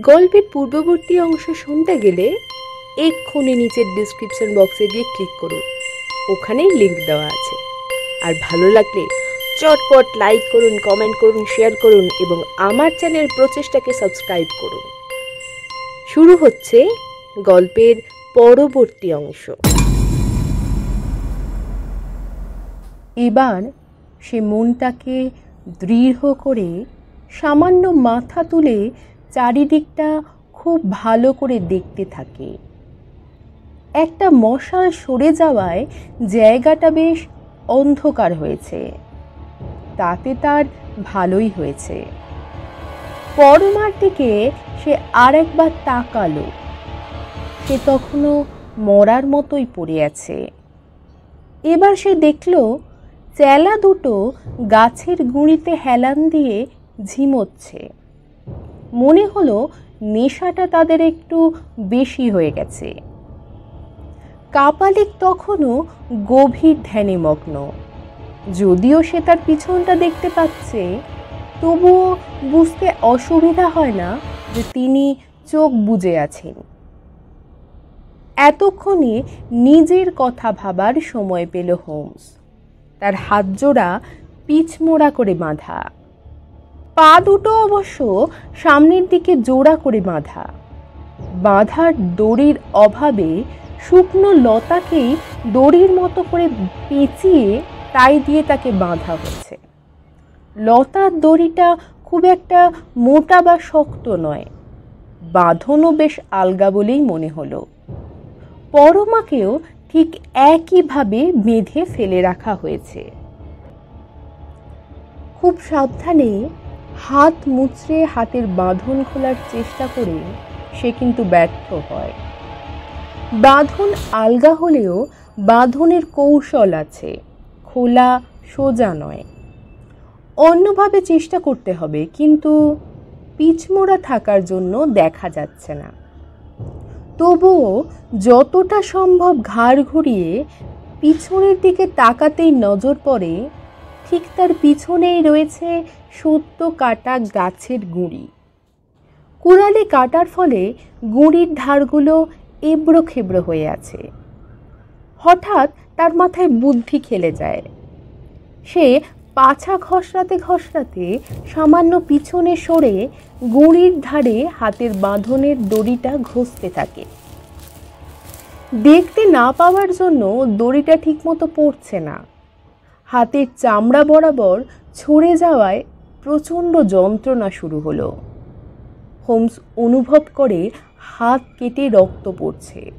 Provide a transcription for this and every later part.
গল্পের পূর্ববর্তী অংশ শুনতে গেলে এক্ষুনি নিচের ডিসক্রিপশন বক্সে গিয়ে ক্লিক করুন। ওখানেই লিঙ্ক দেওয়া আছে। আর ভালো লাগলে চটপট লাইক করুন কমেন্ট করুন শেয়ার করুন এবং আমার চ্যানেল প্রচেষ্টাকে সাবস্ক্রাইব করুন। শুরু হচ্ছে গল্পের পরবর্তী অংশ। এবার সে মনটাকে দৃঢ় করে সামান্য মাথা তুলে চারিদিকটা খুব ভালো করে দেখতে থাকে। একটা মশাল সরে যাওয়ায় জায়গাটা বেশ অন্ধকার হয়েছে। তাতে তার ভালোই হয়েছে। পরমার দিকে সে আর একবার তাকালো। সে তখনও মরার মতোই পড়ে আছে। এবার সে দেখল, চেলা দুটো গাছের গুঁড়িতে হেলান দিয়ে ঝিমোচ্ছে। মনে হলো নেশাটা তাদের একটু বেশি হয়ে গেছে। কাপালিক তখনও গভীর ধ্যানে মগ্ন যদিও সে তার পিছনটা দেখতে পাচ্ছে, তবুও বুঝতে অসুবিধা হয় না যে তিনি চোখ বুজে আছেন। এতক্ষণে নিজের কথা ভাবার সময় পেল হোমস। তার হাত জোড়া পিছমোড়া করে বাঁধা। পা দুটো অবশ্য সামনের দিকে জোড়া করে বাঁধা। বাঁধার দড়ির অভাবে শুকনো লতাকেই দড়ির মতো করে পেঁচিয়ে তাই দিয়ে তাকে বাঁধা হচ্ছে লতার দড়িটা খুব একটা মোটা বা শক্ত নয়। বাঁধনও বেশ আলগা বলেই মনে হলো। পরমাকেও ঠিক একইভাবে বেঁধে ফেলে রাখা হয়েছে। খুব সাবধানে হাত মুচড়ে হাতের বাঁধন খোলার চেষ্টা করে সে কিন্তু ব্যর্থ হয়। বাঁধন আলগা হলেও বাঁধনের কৌশল আছে, খোলা সোজা নয়। অন্যভাবে চেষ্টা করতে হবে, কিন্তু পিচমোড়া থাকার জন্য দেখা যাচ্ছে না। তবুও যতটা সম্ভব ঘাড় ঘুরিয়ে পিছনের দিকে তাকাতেই নজর পড়ে, ঠিক তার পিছনেই রয়েছে সত্য কাটা গাছের গুঁড়ি। কুড়ালে কাটার ফলে গুঁড়ির ধারগুলো এবড়ো খেবড়ো হয়ে আছে। হঠাৎ তার মাথায় বুদ্ধি খেলে যায়। সে পাছা ঘষরাতে ঘষরাতে সামান্য পিছনে সরে গুঁড়ির ধারে হাতের বাঁধনের দড়িটা ঘষতে থাকে। দেখতে না পাওয়ার জন্য দড়িটা ঠিকমতো পড়ছে না। হাতের চামড়া বরাবর ছড়ে যাওয়ায় প্রচণ্ড যন্ত্রণা শুরু হলো। হোমস অনুভব করে হাত কেটে রক্ত পড়ছে।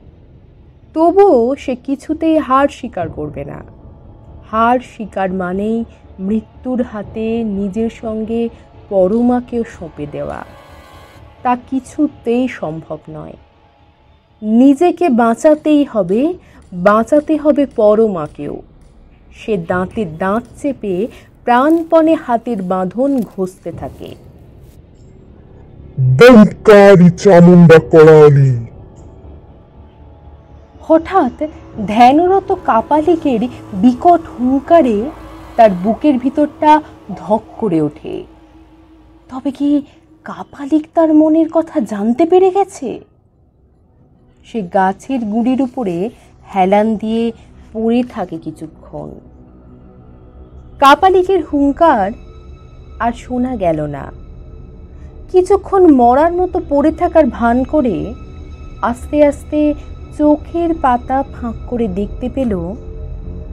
তবুও সে কিছুতেই হার স্বীকার করবে না। হার স্বীকার মানেই মৃত্যুর হাতে নিজের সঙ্গে পরমাকেও সঁপে দেওয়া। তা কিছুতেই সম্ভব নয়। নিজেকে বাঁচাতেই হবে, বাঁচাতে হবে পরমাকেও। সে দাঁতে দাঁত চেপে প্রাণপণে হাতের বাঁধন ঘষতে থাকে। হঠাৎ ধ্যানরত কাপালিকের বিকট হুঙ্কারে তার বুকের ভিতরটা ধক করে ওঠে। তবে কি কাপালিক তার মনের কথা জানতে পেরে গেছে? সে গাছের গুঁড়ির উপরে হেলান দিয়ে পড়ে থাকে কিছুক্ষণ। কাপালিকের হুঙ্কার আর শোনা গেল না। কিছুক্ষণ মরার মতো পড়ে থাকার ভান করে আস্তে আস্তে চোখের পাতা ফাঁক করে দেখতে পেল,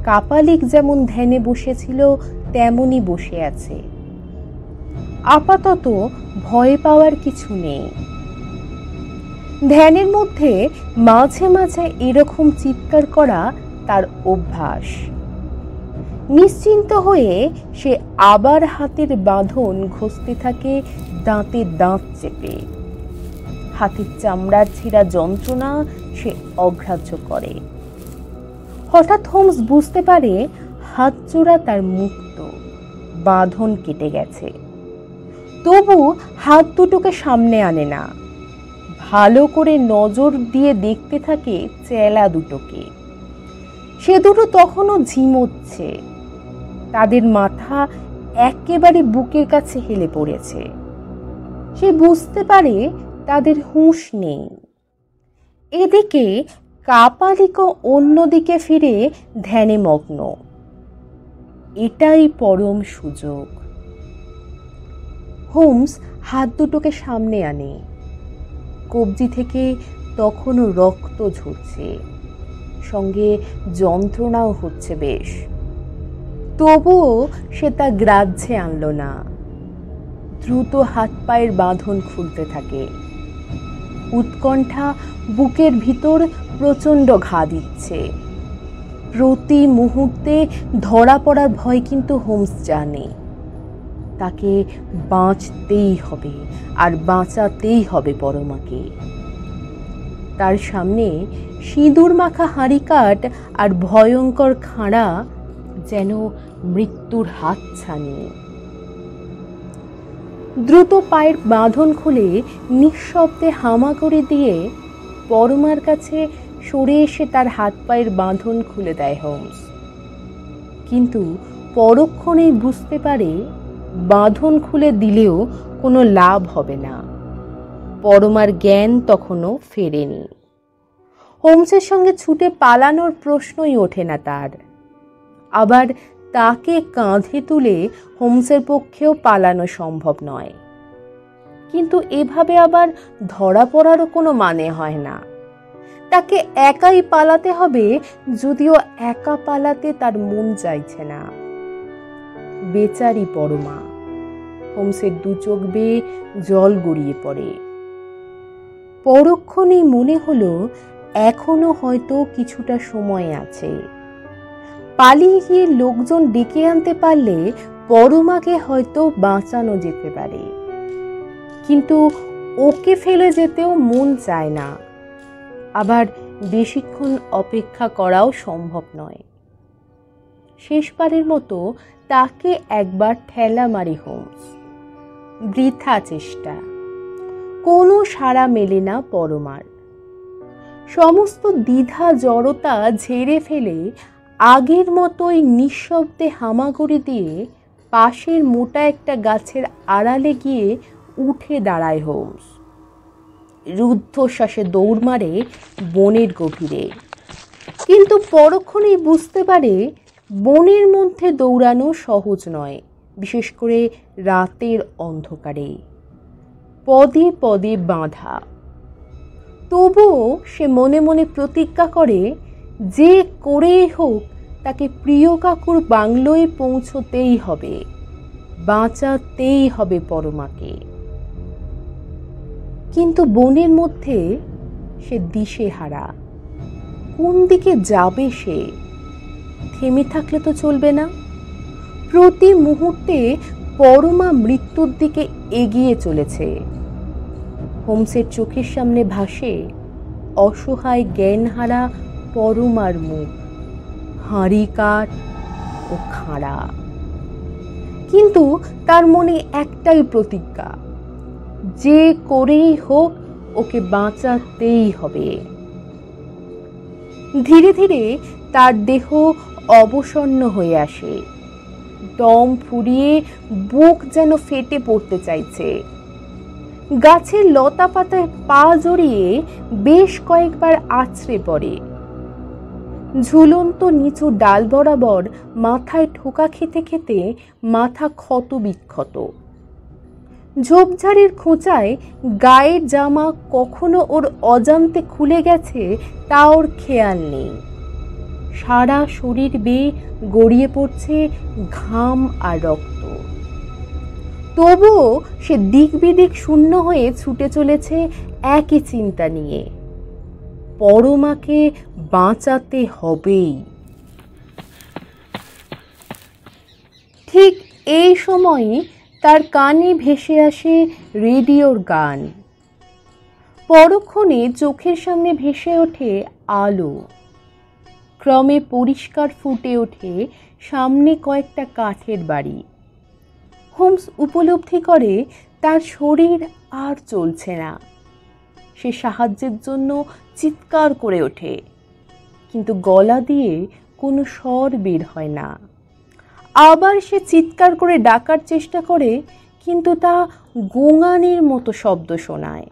কাপালিক যেমন ধ্যানে বসেছিল, তেমনই বসে আছে। আপাতত ভয় পাওয়ার কিছু নেই। ধ্যানের মধ্যে মাঝে মাঝে এরকম চিৎকার করা তার অভ্যাস। নিশ্চিন্ত হয়ে সে আবার হাতের বাঁধন ঘষতে থাকে, দাঁতে দাঁত চেপে। হাতের চামড়ার ছেঁড়া যন্ত্রণা সে অগ্রাহ্য করে। হঠাৎ হোমস বুঝতে পারে হাত জোড়া তার মুক্ত, বাঁধন কেটে গেছে। তবু হাত দুটোকে সামনে আনে না। ভালো করে নজর দিয়ে দেখতে থাকে চেলা দুটোকে। সে দুটো তখনও ঝিমোচ্ছে। তাদের মাথা একেবারে বুকের কাছে হেলে পড়েছে। সে বুঝতে পারে তাদের হুঁশ নেই। এদিকে কাপালিকও অন্যদিকে ফিরে ধ্যানে মগ্ন। এটাই পরম সুযোগ। হোমস হাত দুটোকে সামনে আনে। কবজি থেকে তখনও রক্ত ঝরছে। সঙ্গে যন্ত্রণাও হচ্ছে বেশ। তবুও সে তা গ্রাহ্যে আনল না। দ্রুত হাত পায়ের বাঁধন খুলতে থাকে। উৎকণ্ঠা বুকের ভিতর প্রচণ্ড ঘা দিচ্ছে। প্রতি মুহূর্তে ধরা পড়ার ভয় কিন্তু হোমস জানে। তাকে বাঁচতেই হবে, আর বাঁচাতেই হবে পরমাকে। তার সামনে সিঁদুর মাখা হাঁড়ি কাঠ আর ভয়ঙ্কর খাঁড়া যেন মৃত্যুর হাত ছানিয়ে দ্রুত পায়ের বাঁধন খুলে নিঃশব্দে হামা করে দিয়ে পরমার কাছে সরে এসে তার হাত পায়ের বাঁধন খুলে দেয় হোমস। কিন্তু পরক্ষণেই বুঝতে পারে বাঁধন খুলে দিলেও কোনো লাভ হবে না। পরমার জ্ঞান তখনও ফেরেনি। হোমসের সঙ্গে ছুটে পালানোর প্রশ্নই ওঠে না তার। আবার তাকে কাঁধে তুলে হোমসের পক্ষেও পালানো সম্ভব নয়। কিন্তু এভাবে আবার ধরা পড়ারও কোনো মানে হয় না। তাকে একাই পালাতে হবে, যদিও একা পালাতে তার মন চাইছে না। বেচারি পরমা, হোমসের দু চোখ বেয়ে জল গড়িয়ে পড়ে। পরক্ষণেই মনে হলো, এখনও হয়তো কিছুটা সময় আছে। পালিয়ে গিয়ে লোকজন ডেকে আনতে পারলে পরমাকে হয়তো বাঁচানো যেতে পারে। কিন্তু ওকে ফেলে যেতেও মন চায় না। আবার বেশিক্ষণ অপেক্ষা করাও সম্ভব নয়। শেষবারের মতো তাকে একবার ঠেলা মারি হোমস। বৃথা চেষ্টা। কোনো সাড়া মেলে না পরমার। সমস্ত দ্বিধা, জড়তা ঝেড়ে ফেলে আগের মতোই নিঃশব্দে হামাগুড়ি দিয়ে পাশের মোটা একটা গাছের আড়ালে গিয়ে উঠে দাঁড়ায় হোমস। রুদ্ধশ্বাসে দৌড় মারে বনের গভীরে। কিন্তু পরক্ষণেই বুঝতে পারে বনের মধ্যে দৌড়ানো সহজ নয়, বিশেষ করে রাতের অন্ধকারে। পদে পদে বাঁধা। তবুও সে মনে মনে প্রতিজ্ঞা করে যে করেই হোক, তাকে প্রিয় কাকুর বাংলোয় পৌঁছতেই হবে। বাঁচাতেই হবে পরমাকে। কিন্তু বনের মধ্যে সে দিশে হারা কোন দিকে যাবে সে? থেমে থাকলে তো চলবে না। প্রতি মুহূর্তে পরমা মৃত্যুর দিকে এগিয়ে চলেছে। হোমসের চোখের সামনে ভাসে অসহায় জ্ঞানহারা পরমার মুখ, হাঁড়ি কাঠ ও খাঁড়া। কিন্তু তার মনে একটাই প্রতিজ্ঞা, যে করেই হোক ওকে বাঁচাতেই হবে। ধীরে ধীরে তার দেহ অবসন্ন হয়ে আসে। দম ফুরিয়ে বুক যেন ফেটে পড়তে চাইছে। গাছের লতা পাতায় পা জড়িয়ে বেশ কয়েকবার আছড়ে পড়ে। ঝুলন্ত নিচু ডাল বরাবর মাথায় ঠোকা খেতে খেতে মাথা ক্ষত বিক্ষত। ঝোপঝাড়ের খোঁচায় গায়ের জামা কখনো ওর অজান্তে খুলে গেছে তা ওর খেয়াল নেই। সারা শরীর বেয়ে গড়িয়ে পড়ছে ঘাম আর রক্ত। তবুও সে দিক বিদিক শূন্য হয়ে ছুটে চলেছে একই চিন্তা নিয়ে। পরমাকে বাঁচাতে হবেই। ঠিক এই সময়ে তার কানে ভেসে আসে রেডিওর গান। পরক্ষণে চোখের সামনে ভেসে ওঠে আলো। ক্রমে পরিষ্কার ফুটে ওঠে সামনে কয়েকটা কাঠের বাড়ি। হোমস উপলব্ধি করে তার শরীর আর চলছে না। সে সাহায্যের জন্য চিৎকার করে ওঠে। কিন্তু গলা দিয়ে কোনো স্বর বের হয় না। আবার সে চিৎকার করে ডাকার চেষ্টা করে, কিন্তু তা গোঙানির মতো শব্দ শোনায়।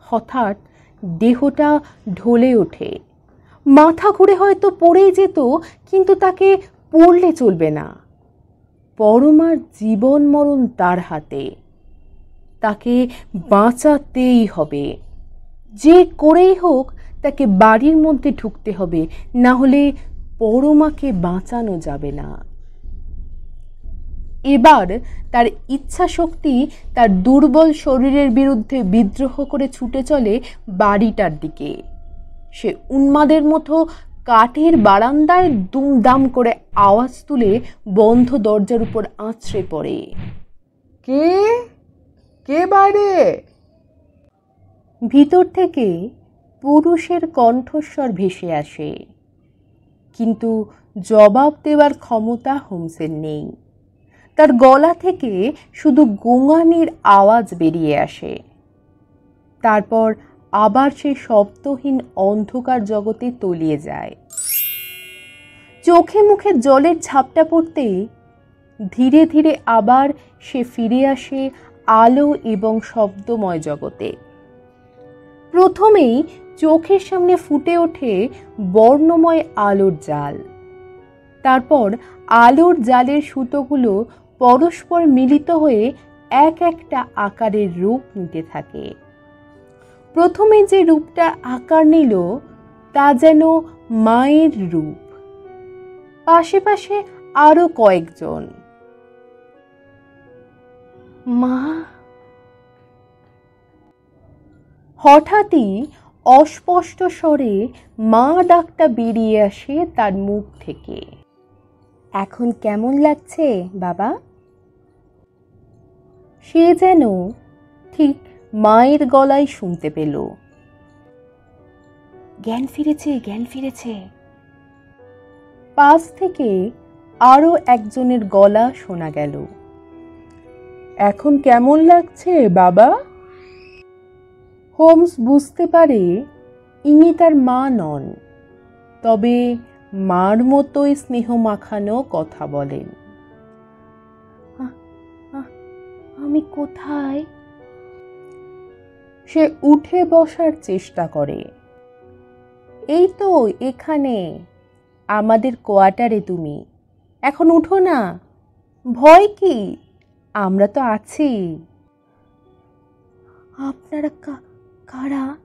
হঠাৎ দেহটা ঢলে ওঠে। মাথা ঘুরে হয়তো পড়েই যেত, কিন্তু তাকে পড়লে চলবে না। পরমার জীবন মরণ তার হাতে। তাকে বাঁচাতেই হবে। যে করেই হোক তাকে বাড়ির মধ্যে ঢুকতে হবে, না হলে পরমাকে বাঁচানো যাবে না। এবার তার ইচ্ছা শক্তি তার দুর্বল শরীরের বিরুদ্ধে বিদ্রোহ করে ছুটে চলে বাড়িটার দিকে। সে উন্মাদের মতো কাঠের বারান্দায় দুমদাম করে আওয়াজ তুলে বন্ধ দরজার উপর আঁচড়ে পড়ে। কে? কে বাইরে? ভিতর থেকে পুরুষের কণ্ঠস্বর ভেসে আসে। কিন্তু জবাব দেওয়ার ক্ষমতা হোমসের নেই। তার গলা থেকে শুধু গোঙানির আওয়াজ বেরিয়ে আসে। তারপর আবার সে শব্দহীন অন্ধকার জগতে তলিয়ে যায়। চোখে মুখে জলের ঝাপটা পড়তে ধীরে ধীরে আবার সে ফিরে আসে আলো এবং শব্দময় জগতে। প্রথমেই চোখের সামনে ফুটে ওঠে বর্ণময় আলোর জাল। তারপর আলোর জালের সুতোগুলো পরস্পর মিলিত হয়ে এক একটা আকারের রূপ নিতে থাকে। প্রথমে যে রূপটা আকার নিল, তা যেন মায়ের রূপ। পাশে পাশে আরও কয়েকজন। মা হঠাৎই অস্পষ্ট স্বরে মা ডাকটা বেরিয়ে আসে তার মুখ থেকে। এখন কেমন লাগছে, বাবা? সে যেন ঠিক মায়ের গলায় শুনতে পেল। জ্ঞান ফিরেছে জ্ঞান ফিরেছে। পাশ থেকে আরও একজনের গলা শোনা গেল। এখন কেমন লাগছে, বাবা? হোমস বুঝতে পারে ইনি তার মা নন তবে মার মতোই স্নেহ মাখানো কথা বলেন। আমি কোথায়? সে উঠে বসার চেষ্টা করে। এই তো এখানে আমাদের কোয়ার্টারে তুমি। এখন উঠো না ভয় কি? আমরা তো আছি। আপনারা কারা?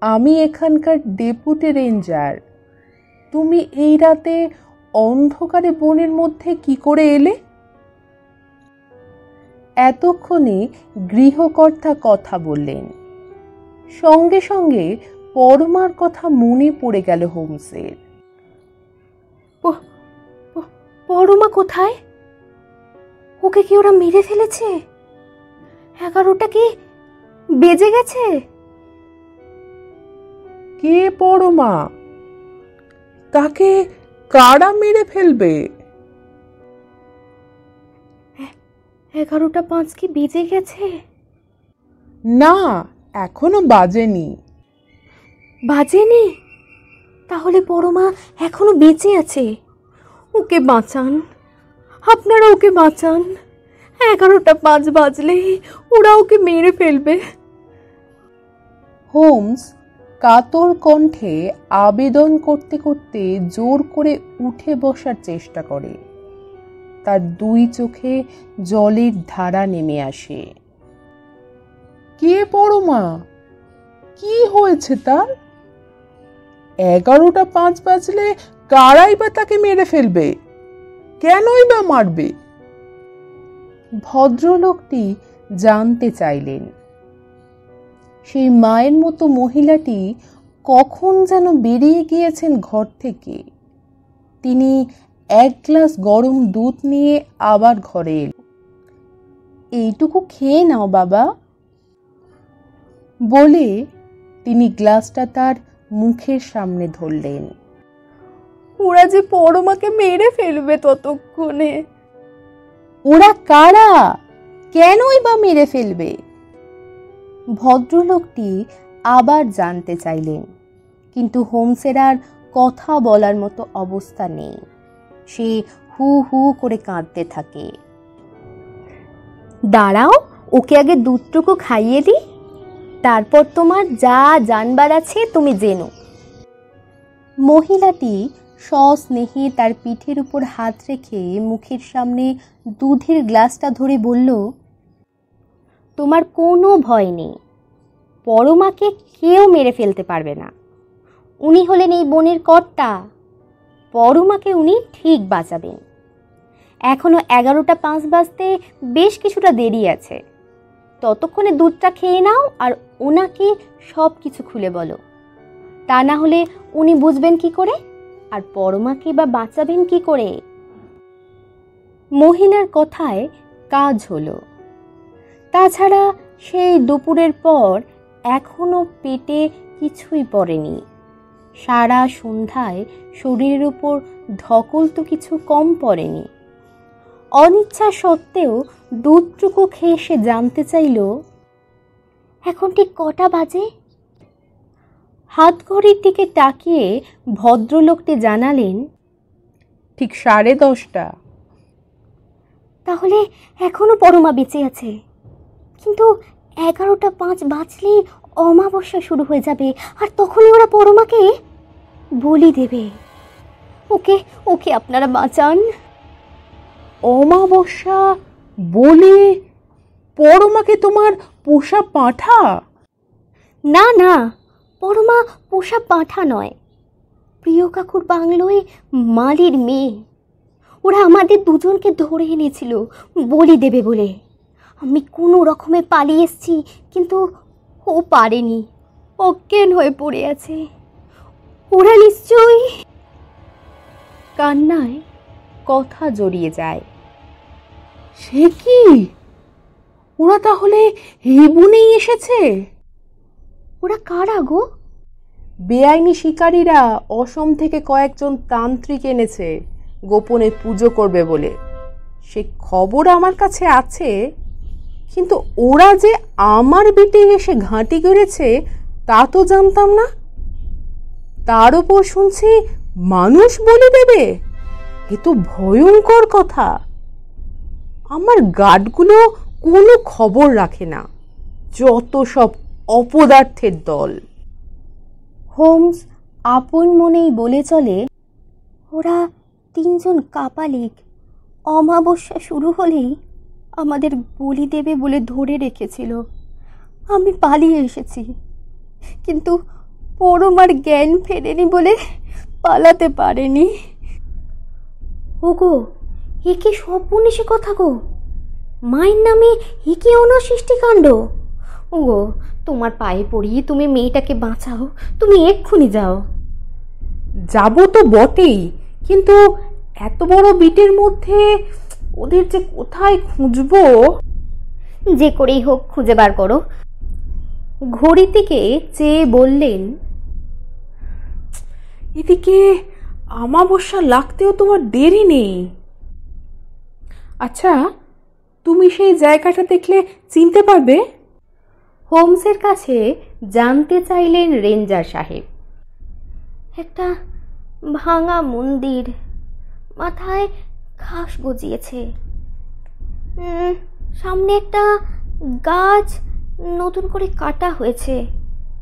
আমি এখানকার ডেপুটি রেঞ্জার। তুমি এই রাতে অন্ধকারে বনের মধ্যে কি করে এলে? এতক্ষণে গৃহকর্তা কথা বললেন। সঙ্গে সঙ্গে পরমার কথা মনে পড়ে গেল হোমসের। পরমা কোথায়? ওকে কি ওরা মেরে ফেলেছে? এগারোটা কি বেজে গেছে? কে পরমা তাকে কারা মেরে ফেলবে? এগারোটা পাঁচ কি বেজে গেছে? না এখনও বাজেনি। বাজেনি? তাহলে পরমা এখনও বেঁচে আছে। ওকে বাঁচান। আপনারা ওকে বাঁচান। এগারোটা পাঁচ বাজলেই ওরা ওকে মেরে ফেলবে। হোমস কাতর কণ্ঠে আবেদন করতে করতে জোর করে উঠে বসার চেষ্টা করে। তার দুই চোখে জলের ধারা নেমে আসে। কে পরমা কি হয়েছে তার? এগারোটা পাঁচ বাজলে কারাই বা তাকে মেরে ফেলবে? কেনই বা মারবে? ভদ্রলোকটি জানতে চাইলেন, সেই মায়ের মতো মহিলাটি কখন যেন বেরিয়ে গিয়েছেন ঘর থেকে। তিনি এক গ্লাস গরম দুধ নিয়ে আবার ঘরে এল এইটুকু খেয়ে নাও বাবা। বলে তিনি গ্লাসটা তার মুখের সামনে ধরলেন। ওরা যে পরমাকে মেরে ফেলবে ততক্ষণে। ওরা কারা? কেনই বা মেরে ফেলবে? ভদ্রলোকটি আবার জানতে চাইলেন, কিন্তু হোমসের আর কথা বলার মতো অবস্থা নেই। সে হু হু করে কাঁদতে থাকে। দাঁড়াও, ওকে আগে দুধটুকু খাইয়ে দিই। তারপর তোমার যা জানবার আছে তুমি জেনো। মহিলাটি সস্নেহে তার পিঠের উপর হাত রেখে মুখের সামনে দুধের গ্লাসটা ধরে বলল, তোমার কোনো ভয় নেই। পরমাকে কেউ মেরে ফেলতে পারবে না। উনি হলেন এই বনের কর্তা। পরমাকে উনি ঠিক বাঁচাবেন। এখনও এগারোটা পাঁচ বাজতে বেশ কিছুটা দেরি আছে। ততক্ষণে দুধটা খেয়ে নাও আর ওনাকে সব কিছু খুলে বলো। তা না হলে উনি বুঝবেন কি করে? আর পরমাকে বা বাঁচাবেন কি করে? মহিলার কথায় কাজ হলো। তাছাড়া সেই দুপুরের পর এখনও পেটে কিছুই পড়েনি। সারা সন্ধ্যায় শরীরের উপর ধকল তো কিছু কম পড়েনি। অনিচ্ছা সত্ত্বেও দুধটুকু খেয়ে সে জানতে চাইল, এখন ঠিক কটা বাজে? হাতঘড়ির দিকে তাকিয়ে ভদ্রলোকটি জানালেন ঠিক সাড়ে দশটা। তাহলে এখনও পরমা বেঁচে আছে। কিন্তু এগারোটা পাঁচ বাজলেই অমাবস্যা শুরু হয়ে যাবে আর তখনই ওরা পরমাকে বলি দেবে। ওকে ওকে আপনারা বাঁচান। অমাবস্যা বলে পরমাকে তোমার পোষা পাঠা? না না পরমা পোষা পাঁঠা নয়। প্রিয় কাকুর বাংলোয় মালির মেয়ে। ওরা আমাদের দুজনকে ধরে এনেছিল বলি দেবে বলে। আমি কোনো রকমে পালিয়ে এসেছি কিন্তু ও পারেনি। অজ্ঞান হয়ে পড়ে আছে। ওরা নিশ্চয়ই কান্নায় কথা জড়িয়ে যায়। সে কি? ওরা তাহলে এই বনেই এসেছে? ওরা কারা গো? বেআইনি শিকারীরা অসম থেকে কয়েকজন তান্ত্রিক এনেছে। গোপনে পুজো করবে বলে। সে খবর আমার কাছে আছে, কিন্তু ওরা যে আমার বিটে এসে ঘাঁটি করেছে তা তো জানতাম না। তার ওপর শুনছি মানুষ বলে দেবে। এ তো ভয়ঙ্কর কথা। আমার গার্ডগুলো কোনো খবর রাখে না। যত সব অপদার্থের দল। হোমস আপন মনেই বলে চলে, ওরা তিনজন কাপালিক। অমাবস্যা শুরু হলেই আমাদের বলি দেবে বলে ধরে রেখেছিল। আমি পালিয়ে এসেছি। কিন্তু পরমার জ্ঞান ফেরেনি বলে পালাতে পারেনি। ও ওগো, এ কি সর্বনেশে কথা গো? মায়ের নামে এ কি অনসৃষ্টিকাণ্ড ওগো তোমার পায়ে পড়িয়ে তুমি মেয়েটাকে বাঁচাও। তুমি এক্ষুনি যাও। যাব তো বটেই কিন্তু এত বড় বিটের মধ্যে ওদের যে কোথায় খুঁজবো? যে করেই হোক খুঁজে বার করো। ঘড়ির দিকে চেয়ে বললেন এদিকে আমাবস্যা লাগতেও তোমার দেরি নেই। আচ্ছা তুমি সেই জায়গাটা দেখলে চিনতে পারবে? হোমসের কাছে জানতে চাইলেন রেঞ্জার সাহেব। একটা ভাঙা মন্দির মাথায় ঘাস গজিয়েছে। সামনে একটা গাছ নতুন করে কাটা হয়েছে।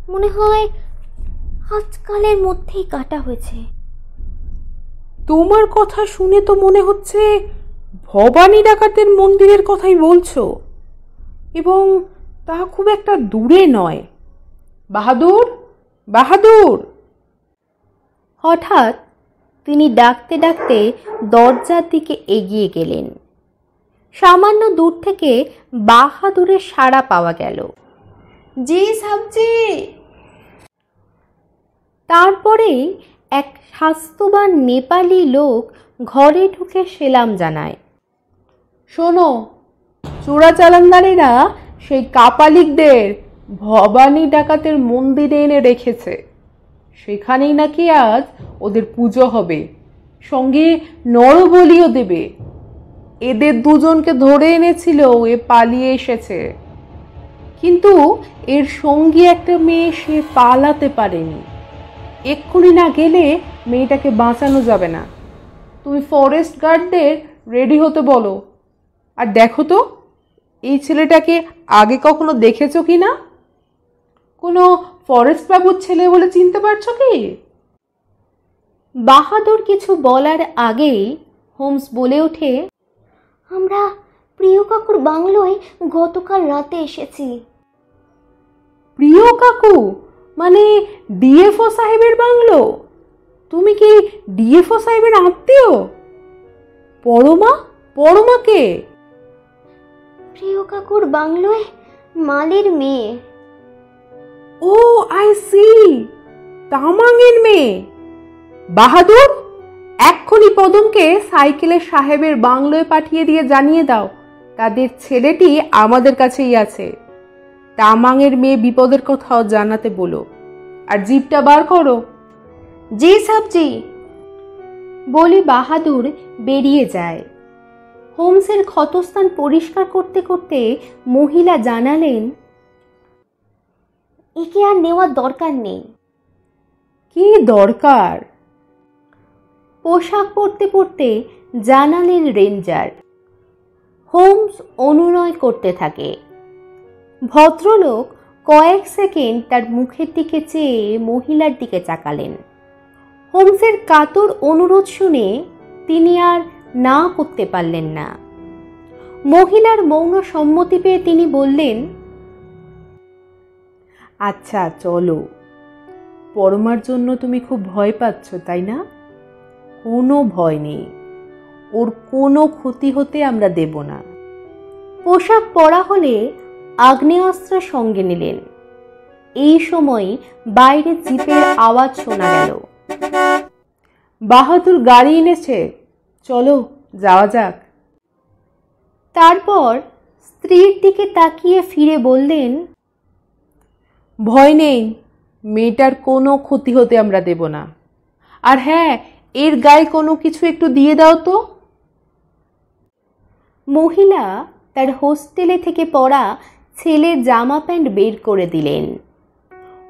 মনে হয় আজকালের মধ্যেই কাটা হয়েছে। তোমার কথা শুনে তো মনে হচ্ছে ভবানী ডাকাতের মন্দিরের কথাই বলছো। এবং তা খুব একটা দূরে নয়। বাহাদুর বাহাদুর! হঠাৎ তিনি ডাকতে ডাকতে দরজার দিকে এগিয়ে গেলেন। সামান্য দূর থেকে বাহাদুরের সাড়া পাওয়া গেল। জি সাবজি! তারপরেই এক স্বাস্থ্যবান নেপালি লোক ঘরে ঢুকে সেলাম জানায়। শোনো চোরাচালানদারেরা সেই কাপালিকদের ভবানী ডাকাতের মন্দিরে এনে রেখেছে। সেখানেই নাকি আজ ওদের পুজো হবে। সঙ্গে নরবলিও দেবে। এদের দুজনকে ধরে এনেছিল এ পালিয়ে এসেছে। কিন্তু এর সঙ্গী একটা মেয়ে সে পালাতে পারেনি। এক্ষুনি না গেলে মেয়েটাকে বাঁচানো যাবে না। তুমি ফরেস্ট গার্ডদের রেডি হতে বলো। আর দেখো তো এই ছেলেটাকে আগে কখনো দেখেছ কি না? কোনো ফরেস্ট বাবুর ছেলে বলে চিনতে পারছ কি? বাহাদুর কিছু বলার আগেই হোমস বলে ওঠে আমরা প্রিয় কাকুর বাংলোয় গতকাল রাতে এসেছি। প্রিয় কাকু? মানে ডিএফও সাহেবের বাংলো? তুমি কি ডিএফও সাহেবের আত্মীয়? পরমা? পরমাকে? প্রিয় কাকুর বাংলোয় মালির মেয়ে। ও আই সি তামাংয়ের মেয়ে। বাহাদুর এক্ষুনি পদমকে সাইকেলের সাহেবের বাংলোয় পাঠিয়ে দিয়ে জানিয়ে দাও। তাদের ছেলেটি আমাদের কাছেই আছে। তামাংয়ের মেয়ে বিপদের কথাও জানাতে বলো। আর জিপটা বার করো। জি সাবজি। বলে বাহাদুর বেরিয়ে যায়। হোমসের ক্ষতস্থান পরিষ্কার করতে করতে মহিলা জানালেন একে আর নেওয়ার দরকার নেই। কি দরকার? পোশাক পরতে পরতে জানালেন রেঞ্জার। হোমস অনুনয় করতে থাকে। ভদ্রলোক কয়েক সেকেন্ড তার মুখের দিকে চেয়ে মহিলার দিকে চাকালেন হোমসের কাতর অনুরোধ শুনে তিনি আর না করতে পারলেন না। মহিলার মৌন সম্মতি পেয়ে তিনি বললেন আচ্ছা চলো। পরমার জন্য তুমি খুব ভয় পাচ্ছ, তাই না? কোনো ভয় নেই। ওর কোনো ক্ষতি হতে আমরা দেব না। পোশাক পরা হলে আগ্নেয়াস্ত্র সঙ্গে নিলেন। এই সময় বাইরে জিপের আওয়াজ শোনা গেল। বাহাদুর, গাড়ি এনেছে? চলো, যাওয়া যাক। তারপর স্ত্রীর দিকে তাকিয়ে ফিরে বললেন, ভয় নেই, মেয়েটার কোনো ক্ষতি হতে আমরা দেব না। আর হ্যাঁ এর গায়ে কোনো কিছু একটু দিয়ে দাও তো। মহিলা তার হোস্টেলে থেকে পড়া ছেলের জামা প্যান্ট বের করে দিলেন।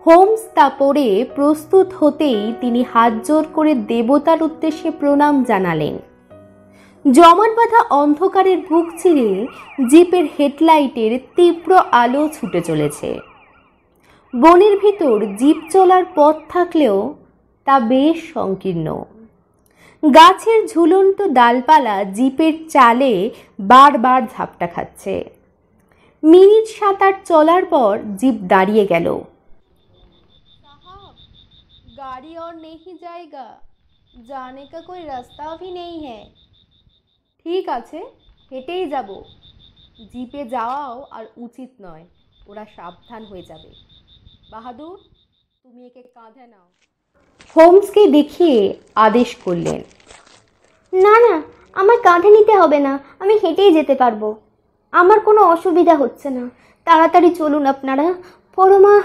হোমস তা পরে প্রস্তুত হতেই তিনি হাত জোর করে দেবতার উদ্দেশ্যে প্রণাম জানালেন। জমাট বাঁধা অন্ধকারের বুক চিরে জিপের হেডলাইটের তীব্র আলো ছুটে চলেছে বনের ভিতর জিপ চলার পথ থাকলেও তা বেশ সংকীর্ণ গাছের ঝুলন্ত ডালপালা জিপের চালে বারবার ঝাপটা খাচ্ছে মিনিট সাত আট চলার পর জিপ দাঁড়িয়ে গেল गाड़ी और नहीं जाएगा जाने का कोई रास्ता भी नहीं है ঠিক আছে হেঁটেই যাব। জিপে যাওয়াও আর উচিত নয় ওরা সাবধান হয়ে যাবে। বাহাদুর তুমি একে কাঁধে নাও। হোমসকে দেখিয়ে আদেশ করলেন। না না আমার কাঁধে নিতে হবে না আমি হেঁটেই যেতে পারব। আমার কোনো অসুবিধা হচ্ছে না। তাড়াতাড়ি চলুন আপনারা পরমা।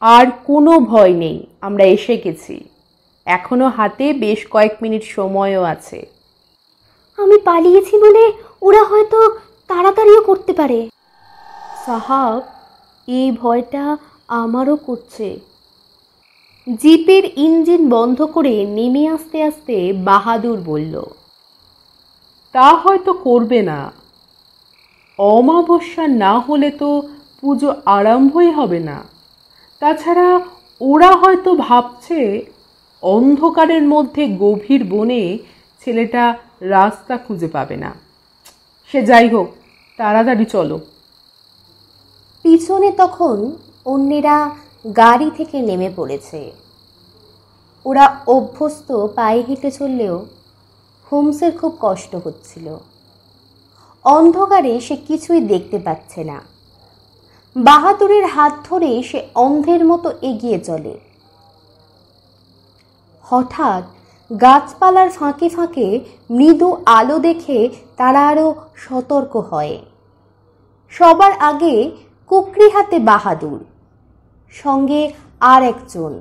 আর কোনো ভয় নেই আমরা এসে গেছি। এখনও হাতে বেশ কয়েক মিনিট সময়ও আছে। আমি পালিয়েছি বলে ওরা হয়তো তাড়াতাড়িও করতে পারে। সাহাব, এই ভয়টা আমারও করছে। জিপের ইঞ্জিন বন্ধ করে নেমে আসতে আসতে বাহাদুর বলল, তা হয়তো করবে না। অমাবস্যা না হলে তো পুজো আরম্ভই হবে না। তাছাড়া ওরা হয়তো ভাবছে, অন্ধকারের মধ্যে গভীর বনে ছেলেটা রাস্তা খুঁজে পাবে না। সে যাই হোক, তাড়াতাড়ি চলো। পিছনে তখন অন্যেরা গাড়ি থেকে নেমে পড়েছে। ওরা অভ্যস্ত পায়ে হেঁটে চললেও হোমসের খুব কষ্ট হচ্ছিল। অন্ধকারে সে কিছুই দেখতে পাচ্ছে না। বাহাদুরের হাত ধরে সে অন্ধের মতো এগিয়ে চলে। হঠাৎ গাছপালার ফাঁকে ফাঁকে মৃদু আলো দেখে তারা আরও সতর্ক হয়। সবার আগে কুকরি হাতে বাহাদুর, সঙ্গে আর একজন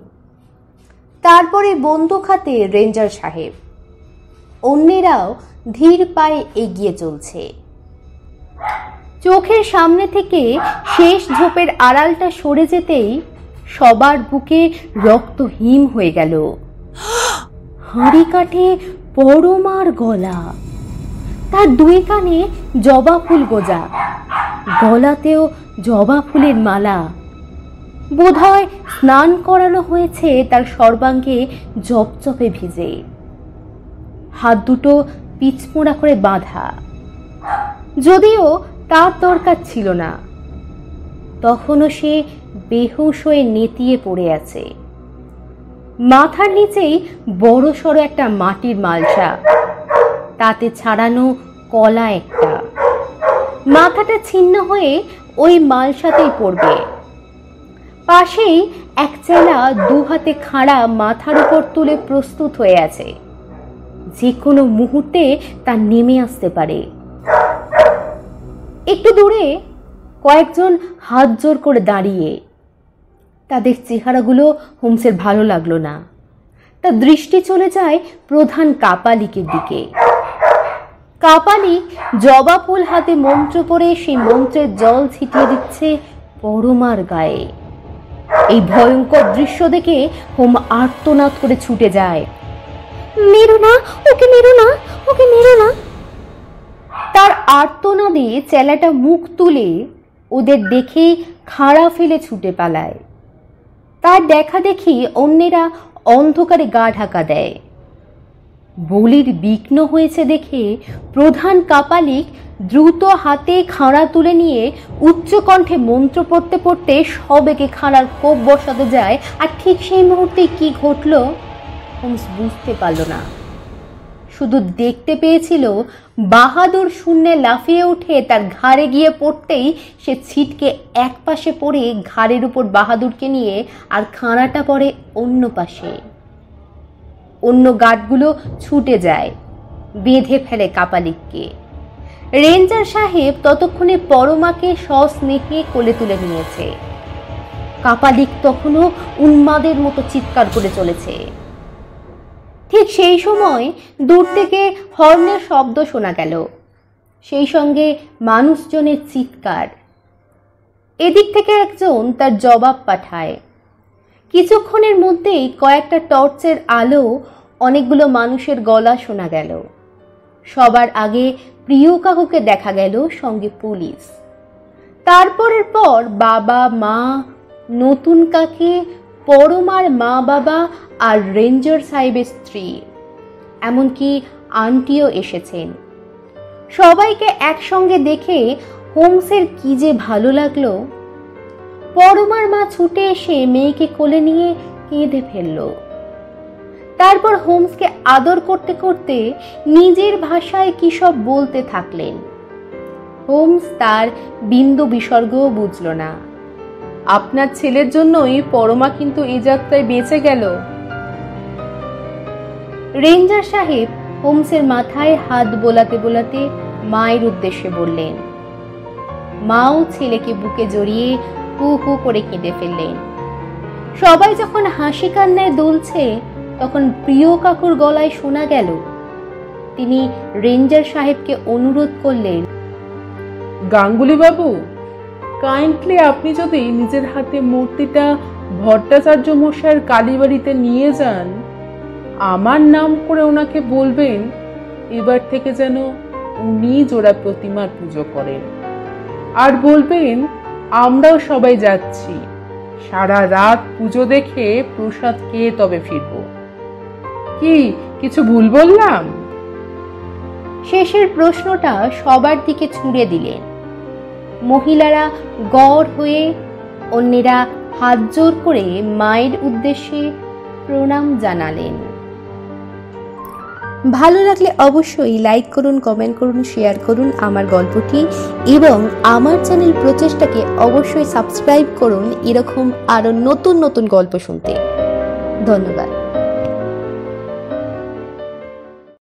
তারপরে বন্দুক হাতে রেঞ্জার সাহেব। অন্যেরাও ধীর পায়ে এগিয়ে চলছে। চোখের সামনে থেকে শেষ ঝোপের আড়ালটা সরে যেতেই সবার বুকে রক্ত হিম হয়ে গেল। হাঁড়ি কাঠে পরমার গলা। তার দুই কানে জবা ফুল গোজা। গলাতেও জবা ফুলের মালা। বোধহয় স্নান করানো হয়েছে তার সর্বাঙ্গে জপচপে ভিজে। হাত দুটো পিচমোড়া করে বাঁধা। যদিও তার দরকার ছিল না। তখনও সে বেহুশ হয়ে নেতিয়ে পড়ে আছে। মাথার নিচেই বড় সড়ো একটা মাটির মালসা তাতে ছাড়ানো কলা একটা। মাথাটা ছিন্ন হয়ে ওই মালসাতেই পড়বে। পাশেই এক চেলা দু হাতে খাড়া মাথার উপর তুলে প্রস্তুত হয়ে আছে। যে কোনো মুহূর্তে তা নেমে আসতে পারে। একটু দূরে কয়েকজন হাত জোর করে দাঁড়িয়ে তাদের চেহারাগুলো হোমসের ভালো লাগল না। তার দৃষ্টি চলে যায় প্রধান কাপালিকের দিকে। কাপালিক জবা ফুল হাতে মন্ত্র পড়ে সেই মন্ত্রের জল ছিটিয়ে দিচ্ছে পরমার গায়ে। এই ভয়ঙ্কর দৃশ্য দেখে হোম আর্তনাদ করে ছুটে যায়। মেরো না, ওকে মেরো না, ওকে মেরো না। তার আর্তনাদে চেলাটা মুখ তুলে ওদের দেখে খাড়া ফেলে ছুটে পালায়। তার দেখা দেখি অন্যেরা অন্ধকারে গা ঢাকা দেয়। বলির বিঘ্ন হয়েছে দেখে প্রধান কাপালিক দ্রুত হাতে খাঁড়া তুলে নিয়ে উচ্চকণ্ঠে মন্ত্র পড়তে পড়তে সবেকে খাঁড়ার কোপ বসাতে যায়। আর ঠিক সেই মুহূর্তে কি ঘটল? বুঝতে পারল না। শুধু দেখতে পেয়েছিল, বাহাদুর শূন্যে লাফিয়ে উঠে তার ঘাড়ে গিয়ে পড়তেই সে ছিটকে এক পাশে পড়ে ঘাড়ের উপর বাহাদুরকে নিয়ে আর খাঁড়াটা পড়ে অন্য পাশে। অন্য গার্ডগুলো ছুটে যায়, বেঁধে ফেলে কাপালিককে। রেঞ্জার সাহেব ততক্ষণে পরমাকে সস্নেহে কোলে তুলে নিয়েছে। কাপালিক তখনও উন্মাদের মতো চিৎকার করে চলেছে। ঠিক সেই সময় দূর থেকে হর্নের শব্দ শোনা গেল। সেই সঙ্গে মানুষজনের চিৎকার। এদিক থেকে একজন তার জবাব পাঠায়। কিছুক্ষণের মধ্যেই কয়েকটা টর্চের আলো অনেকগুলো মানুষের গলা শোনা গেল। সবার আগে প্রিয় কাকুকে দেখা গেল সঙ্গে পুলিশ। তারপরের পর বাবা মা নতুন কাকে পরমার মা বাবা আর রেঞ্জার সাহেবের স্ত্রী। এমনকি আন্টিও এসেছেন। সবাইকে একসঙ্গে দেখে হোমসের কি যে ভালো লাগল। পরমার মা ছুটে এসে মেয়েকে কোলে নিয়ে কেঁদে ফেলল। তারপর হোমসকে আদর করতে করতে নিজের ভাষায় কি সব বলতে থাকলেন। হোমস তার বিন্দু বিসর্গও বুঝল না। আপনার ছেলের জন্যই পরমা কিন্তু এই যাত্রায় বেঁচে গেল। রেঞ্জার সাহেব হোমসের মাথায় হাত বোলাতে বোলাতে মায়ের উদ্দেশ্যে বললেন, মাও ছেলেকে বুকে জড়িয়ে হু হু করে কেঁদে ফেললেন। সবাই যখন হাসি কান্নায় দুলছে, তখন প্রিয় কাকুর গলায় শোনা গেল, তিনি রেঞ্জার সাহেবকে অনুরোধ করলেন গাঙ্গুলি বাবু কাইন্ডলি আপনি যদি নিজের হাতে মূর্তিটা ভট্টাচার্য মশাইয়ের কালীবাড়িতে নিয়ে যান, আমার নাম করে ওনাকে বলবেন, এবার থেকে যেন উনি জোড়া প্রতিমার পুজো করেন। আর বলবেন, আমরাও সবাই যাচ্ছি। সারা রাত পুজো দেখে প্রসাদ খেয়ে তবে ফিরব। কি, কিছু ভুল বললাম? শেষের প্রশ্নটা সবার দিকে ছুঁড়ে দিলেন। মহিলারা গড় হয়ে অন্যেরা হাত জোর করে মায়ের উদ্দেশ্যে প্রণাম জানালেন। ভালো লাগলে অবশ্যই লাইক করুন কমেন্ট করুন শেয়ার করুন আমার গল্পটি এবং আমার চ্যানেল প্রচেষ্টাকে অবশ্যই সাবস্ক্রাইব করুন। এরকম আরও নতুন নতুন গল্প শুনতে। ধন্যবাদ।